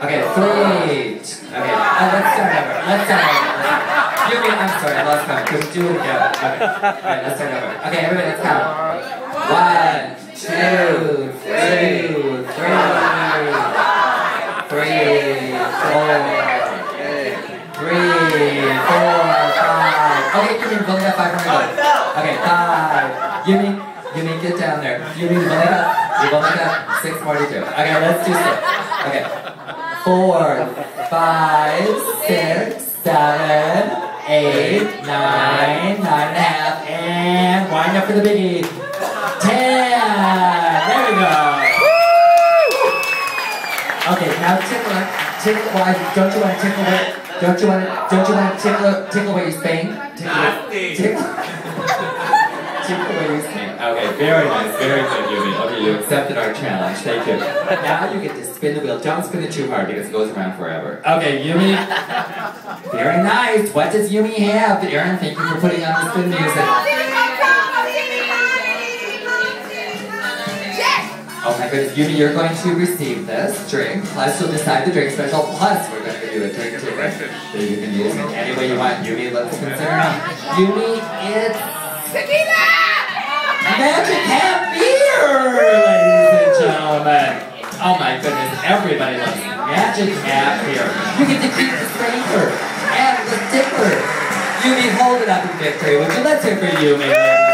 Okay, three. Okay, uh, let's start over. Let's start over. Yumi, I'm sorry, I lost count. Can do it again? Okay, okay, let's start over. Okay, everybody, let's count. One, two, three, three, three, four, three, four, five. Okay, Yumi, only got five to go. Okay, five. Yumi, you mean, get down there. Yumi, only got, you've only got six to do. Okay, let's do six. Okay. Four, five, six, seven, eight, nine, nine and a half, and wind up for the biggie. Ten. There we go. Okay, now tickle, tickle. Why don't you want to tickle it? Don't you want to? Don't you want to tickle? Tickle what you're saying? Tickle. Tickle. tickle what you're. Okay, very nice, very good, Yumi. Okay, you accepted our challenge. Thank you. Now you get to spin the wheel. Don't spin it too hard because it goes around forever. Okay, Yumi. Very nice. What does Yumi have? Aaron, thank you for putting on the spin music. Oh my goodness, Yumi, you're going to receive this drink, plus you'll decide the drink special, plus we're going to do a drink ticket that you can use in any way you want. Yumi, let's consider now. Yumi, it's Magic Hat Beer, ladies and gentlemen. Oh my goodness, everybody loves Magic Hat Beer. You get to keep the Spanx and the sticker. Yumi, hold it up in victory. Would you? Let's hear for Yumi.